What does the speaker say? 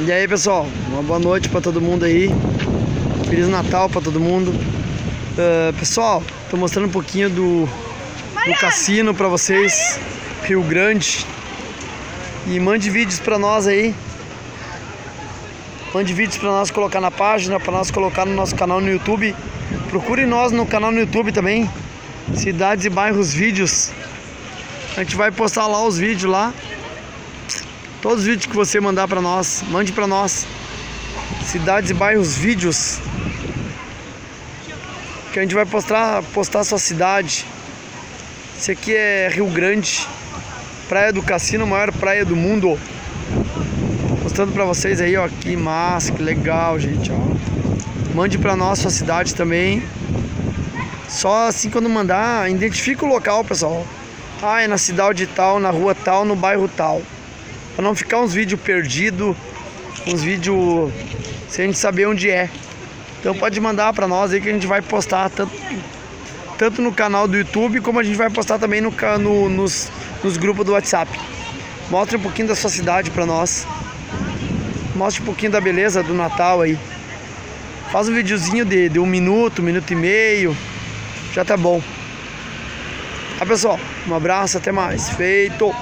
E aí pessoal, uma boa noite para todo mundo aí. Feliz Natal para todo mundo. Uh, pessoal, tô mostrando um pouquinho do, do cassino para vocês, Rio Grande. E mande vídeos para nós aí. Mande vídeos para nós colocar na página, para nós colocar no nosso canal no YouTube. Procure nós no canal no YouTube também. Cidades e bairros vídeos. A gente vai postar lá os vídeos lá. Todos os vídeos que você mandar para nós, mande para nós. Cidades e bairros vídeos. Que a gente vai postar, postar a sua cidade. Esse aqui é Rio Grande. Praia do Cassino, maior praia do mundo. Mostrando para vocês aí, ó, que massa, que legal, gente, ó. Mande para nós sua cidade também. Só assim quando mandar, identifica o local, pessoal. Ah, é na cidade tal, na rua tal, no bairro tal. Para não ficar uns vídeos perdidos, uns vídeos sem a gente saber onde é. Então pode mandar para nós aí que a gente vai postar tanto, tanto no canal do YouTube como a gente vai postar também no, no nos, nos grupos do WhatsApp. Mostre um pouquinho da sua cidade para nós. Mostre um pouquinho da beleza do Natal aí. Faz um videozinho de, de um minuto, um minuto e meio. Já tá bom. Tá pessoal? Um abraço, até mais. Feito!